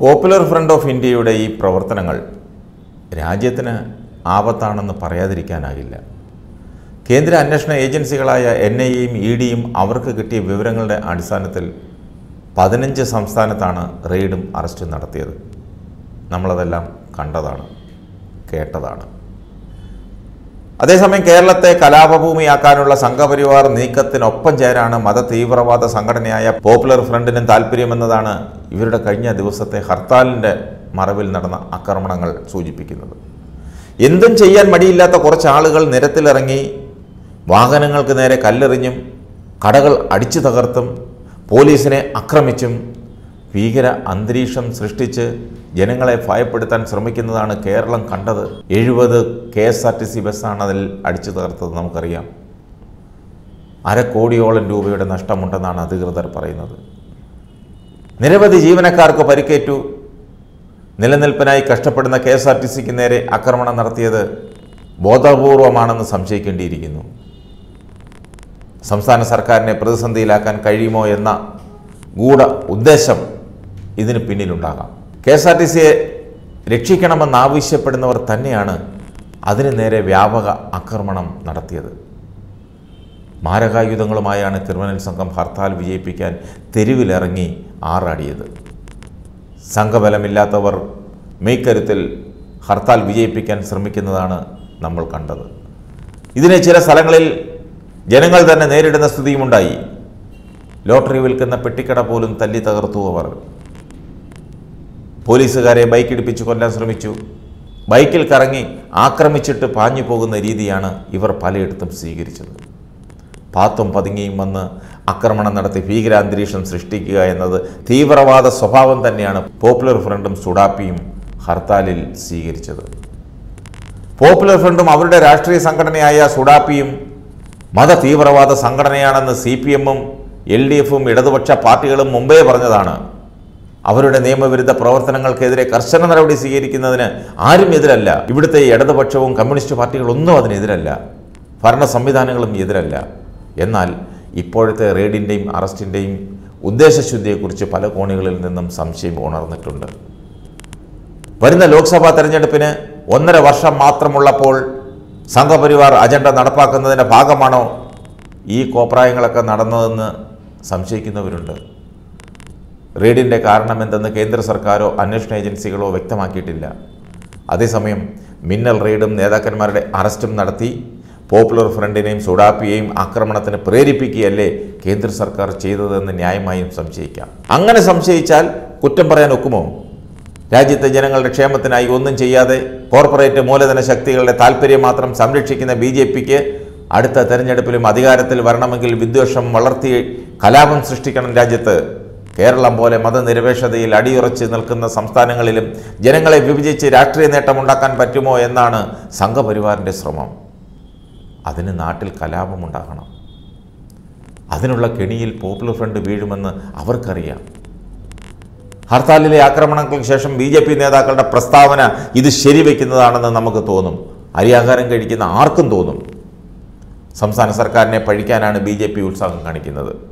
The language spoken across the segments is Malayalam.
പോപ്പുലർ ഫ്രണ്ട് ഓഫ് ഇന്ത്യയുടെ ഈ പ്രവർത്തനങ്ങൾ രാജ്യത്തിന് ആപത്താണെന്ന് പറയാതിരിക്കാനാകില്ല കേന്ദ്ര അന്വേഷണ ഏജൻസികളായ എൻ ഐ എയും ഇ ഡിയും അവർക്ക് കിട്ടിയ വിവരങ്ങളുടെ അടിസ്ഥാനത്തിൽ പതിനഞ്ച് സംസ്ഥാനത്താണ് റെയ്ഡും അറസ്റ്റും നടത്തിയത്. നമ്മളതെല്ലാം കണ്ടതാണ് കേട്ടതാണ്. അതേസമയം കേരളത്തെ കലാപഭൂമിയാക്കാനുള്ള സംഘപരിവാർ നീക്കത്തിനൊപ്പം ചേരാണ് മതതീവ്രവാദ സംഘടനയായ പോപ്പുലർ ഫ്രണ്ടിനും താല്പര്യമെന്നതാണ് ഇവരുടെ കഴിഞ്ഞ ദിവസത്തെ ഹർത്താലിന്റെ മറവിൽ നടന്ന ആക്രമണങ്ങൾ സൂചിപ്പിക്കുന്നത്. എന്തും ചെയ്യാൻ മടിയില്ലാത്ത കുറച്ച് ആളുകൾ നിരത്തിലിറങ്ങി വാഹനങ്ങൾക്ക് നേരെ കല്ലെറിഞ്ഞും കടകൾ അടിച്ചു തകർത്തും പോലീസിനെ ആക്രമിച്ചും ഭീകര അന്തരീക്ഷം സൃഷ്ടിച്ച് ജനങ്ങളെ ഭയപ്പെടുത്താൻ ശ്രമിക്കുന്നതാണ് കേരളം കണ്ടത്. എഴുപത് K S R T C ബസ്സാണ് അതിൽ അടിച്ചു തകർത്തത് നമുക്കറിയാം. അരക്കോടിയോളം രൂപയുടെ നഷ്ടമുണ്ടെന്നാണ് അധികൃതർ പറയുന്നത്. നിരവധി ജീവനക്കാർക്ക് പരിക്കേറ്റു. നിലനിൽപ്പിനായി കഷ്ടപ്പെടുന്ന കെ എസ് ആർ ടി സിക്ക് നേരെ ആക്രമണം നടത്തിയത് ബോധപൂർവമാണെന്ന് സംശയിക്കേണ്ടിയിരിക്കുന്നു. സംസ്ഥാന സർക്കാരിനെ പ്രതിസന്ധിയിലാക്കാൻ കഴിയുമോ എന്ന ഗൂഢ ഉദ്ദേശം ഇതിന് പിന്നിലുണ്ടാകാം. കെ എസ് ആർ ടി സിയെ രക്ഷിക്കണമെന്നാവശ്യപ്പെടുന്നവർ തന്നെയാണ് അതിന് നേരെ വ്യാപക ആക്രമണം നടത്തിയത്. മാരകായുധങ്ങളുമായാണ് ക്രിമിനൽ സംഘം ഹർത്താൽ വിജയിപ്പിക്കാൻ തെരുവിലിറങ്ങി ആറാടിയത്. സംഘബലമില്ലാത്തവർ മെയ്ക്കരുത്തിൽ ഹർത്താൽ വിജയിപ്പിക്കാൻ ശ്രമിക്കുന്നതാണ് നമ്മൾ കണ്ടത്. ഇതിനെ ചില സ്ഥലങ്ങളിൽ ജനങ്ങൾ തന്നെ നേരിടുന്ന സ്ഥിതിയുമുണ്ടായി. ലോട്ടറി വിൽക്കുന്ന പെട്ടിക്കട പോലും തല്ലി തകർത്തു അവർ പോലീസുകാരെ ബൈക്കിടിപ്പിച്ച് കൊല്ലാൻ ശ്രമിച്ചു. ബൈക്കിൽ കറങ്ങി ആക്രമിച്ചിട്ട് പാഞ്ഞു പോകുന്ന രീതിയാണ് ഇവർ പലയിടത്തും സ്വീകരിച്ചത്. പാത്തും പതുങ്ങിയും വന്ന് ആക്രമണം നടത്തി ഭീകരാന്തരീക്ഷം സൃഷ്ടിക്കുക എന്നത് തീവ്രവാദ സ്വഭാവം തന്നെയാണ് പോപ്പുലർ ഫ്രണ്ടും സുഡാപ്പിയും ഹർത്താലിൽ സ്വീകരിച്ചത്. പോപ്പുലർ ഫ്രണ്ടും അവരുടെ രാഷ്ട്രീയ സംഘടനയായ സുഡാപ്പിയും മത തീവ്രവാദ സംഘടനയാണെന്ന് സി പി എമ്മും എൽ ഡി എഫും ഇടതുപക്ഷ പാർട്ടികളും മുമ്പേ പറഞ്ഞതാണ്. അവരുടെ നിയമവിരുദ്ധ പ്രവർത്തനങ്ങൾക്കെതിരെ കർശന നടപടി സ്വീകരിക്കുന്നതിന് ആരും എതിരല്ല. ഇവിടുത്തെ ഇടതുപക്ഷവും കമ്മ്യൂണിസ്റ്റ് പാർട്ടികളൊന്നും അതിനെതിരല്ല ഭരണ സംവിധാനങ്ങളും എതിരല്ല. എന്നാൽ ഇപ്പോഴത്തെ റെയ്ഡിന്റെയും അറസ്റ്റിന്റെയും ഉദ്ദേശശുദ്ധിയെക്കുറിച്ച് പല കോണികളിൽ നിന്നും സംശയം ഉണർന്നിട്ടുണ്ട്. വരുന്ന ലോക്സഭാ തെരഞ്ഞെടുപ്പിന് ഒന്നര വർഷം മാത്രമുള്ളപ്പോൾ സംഘപരിവാർ അജണ്ട നടപ്പാക്കുന്നതിന്റെ ഭാഗമാണോ ഈ കോപ്രായങ്ങളൊക്കെ നടന്നതെന്ന് സംശയിക്കുന്നവരുണ്ട്. റെയ്ഡിന്റെ കാരണമെന്തെന്ന് കേന്ദ്ര സർക്കാരോ അന്വേഷണ ഏജൻസികളോ വ്യക്തമാക്കിയിട്ടില്ല. അതേസമയം മിന്നൽ റെയ്ഡും നേതാക്കന്മാരുടെ അറസ്റ്റും നടത്തി പോപ്പുലർ ഫ്രണ്ടിനെയും സുഡാപ്പിയെയും ആക്രമണത്തിന് പ്രേരിപ്പിക്കുകയല്ലേ കേന്ദ്ര സർക്കാർ ചെയ്തതെന്ന് ന്യായമായും സംശയിക്കാം. അങ്ങനെ സംശയിച്ചാൽ കുറ്റം പറയാൻ ഒക്കുമോ? രാജ്യത്തെ ജനങ്ങളുടെ ക്ഷേമത്തിനായി ഒന്നും ചെയ്യാതെ കോർപ്പറേറ്റ് മൂലധന ശക്തികളുടെ താല്പര്യം മാത്രം സംരക്ഷിക്കുന്ന ബി ജെ പിക്ക് അടുത്ത തെരഞ്ഞെടുപ്പിലും അധികാരത്തിൽ വരണമെങ്കിൽ വിദ്വേഷം വളർത്തി കലാപം സൃഷ്ടിക്കണം രാജ്യത്ത്. കേരളം പോലെ മതനിരപേക്ഷതയിൽ അടിയുറച്ച് നിൽക്കുന്ന സംസ്ഥാനങ്ങളിലും ജനങ്ങളെ വിഭജിച്ച് രാഷ്ട്രീയ നേട്ടമുണ്ടാക്കാൻ പറ്റുമോ എന്നാണ് സംഘപരിവാറിന്റെ ശ്രമം. അതിന് നാട്ടിൽ കലാപമുണ്ടാകണം. അതിനുള്ള കെണിയിൽ പോപ്പുലർ ഫ്രണ്ട് വീഴുമെന്ന് അവർക്കറിയാം. ഹർത്താലിലെ ആക്രമണങ്ങൾക്ക് ശേഷം ബി ജെ പി നേതാക്കളുടെ പ്രസ്താവന ഇത് ശരിവെക്കുന്നതാണെന്ന് നമുക്ക് തോന്നും. അരിയാഹാരം കഴിക്കുന്ന ആർക്കും തോന്നും. സംസ്ഥാന സർക്കാരിനെ പഴിക്കാനാണ് ബി ജെ പി ഉത്സാഹം കാണിക്കുന്നത്.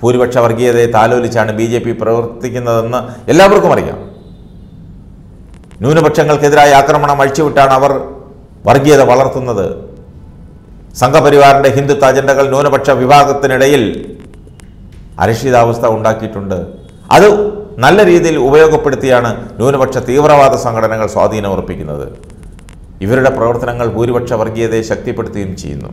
ഭൂരിപക്ഷ വർഗീയതയെ താലോലിച്ചാണ് ബി ജെ പി പ്രവർത്തിക്കുന്നതെന്ന് എല്ലാവർക്കും അറിയാം. ന്യൂനപക്ഷങ്ങൾക്കെതിരായ ആക്രമണം അഴിച്ചുവിട്ടാണ് അവർ വർഗീയത വളർത്തുന്നത്. സംഘപരിവാറിന്റെ ഹിന്ദുത്വ അജണ്ടകൾ ന്യൂനപക്ഷ വിഭാഗത്തിനിടയിൽ അരക്ഷിതാവസ്ഥ ഉണ്ടാക്കിയിട്ടുണ്ട്. അത് നല്ല രീതിയിൽ ഉപയോഗപ്പെടുത്തിയാണ് ന്യൂനപക്ഷ തീവ്രവാദ സംഘടനകൾ സ്വാധീനം ഉറപ്പിക്കുന്നത് ഇവരുടെ പ്രവർത്തനങ്ങൾ ഭൂരിപക്ഷ വർഗീയതയെ ശക്തിപ്പെടുത്തുകയും ചെയ്യുന്നു.